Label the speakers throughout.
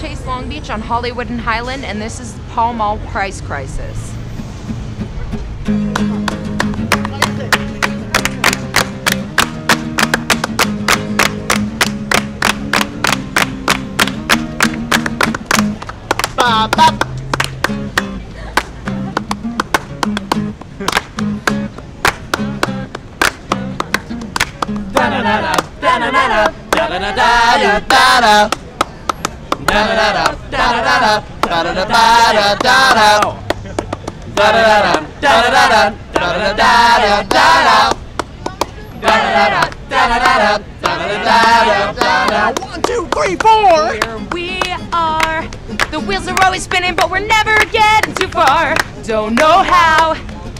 Speaker 1: Church on Hollywood and Highland, and this is Pall Mall Price Crisis.
Speaker 2: Bop, bop. One, two, three, four.
Speaker 1: Here we are. The wheels are always spinning, but we're never getting too far. Don't know how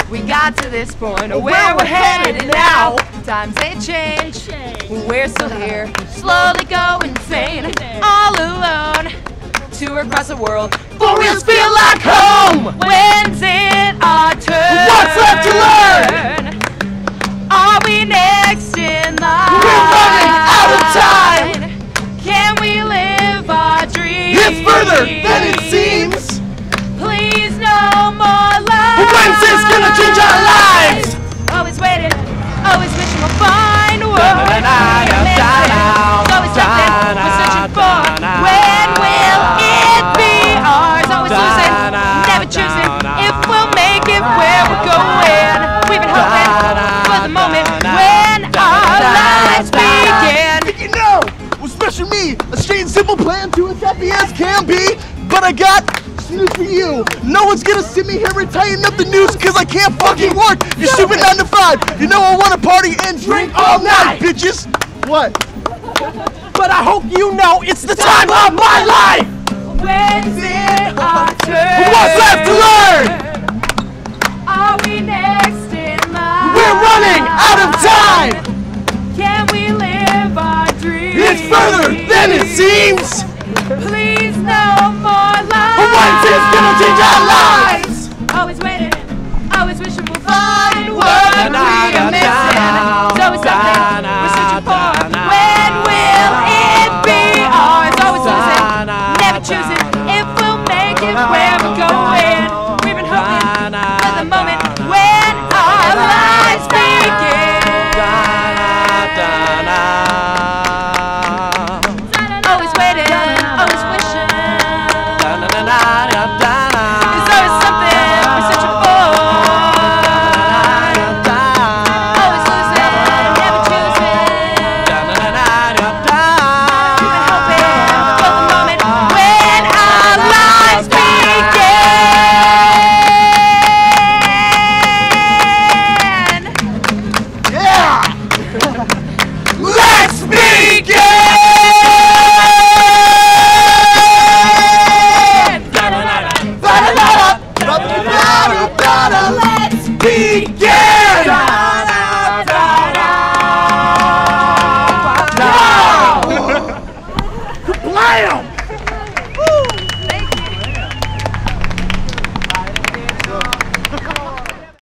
Speaker 1: we got to this point or where we're headed now. Times they change. We're still here, slowly going insane, all alone. Tour across the world. Four wheels feel like home. When's it our turn?
Speaker 2: What's left to learn?
Speaker 1: Are we next in line?
Speaker 2: We're running out of time.
Speaker 1: Can we live our dreams?
Speaker 2: It's further than
Speaker 1: a
Speaker 2: straight and simple plan to as happy as can be. But I got news for you. No one's gonna sit me here and tighten up the news cause I can't fucking work. You're stupid 9 to 5. You know I wanna party and drink all night, bitches. What?
Speaker 3: But I hope you know it's the time of my life!
Speaker 1: When's it our turn?
Speaker 2: What's left to learn?
Speaker 1: Are we next in line?
Speaker 2: We're running out of time.
Speaker 1: Can we live our dreams?
Speaker 2: It's further When's this gonna change our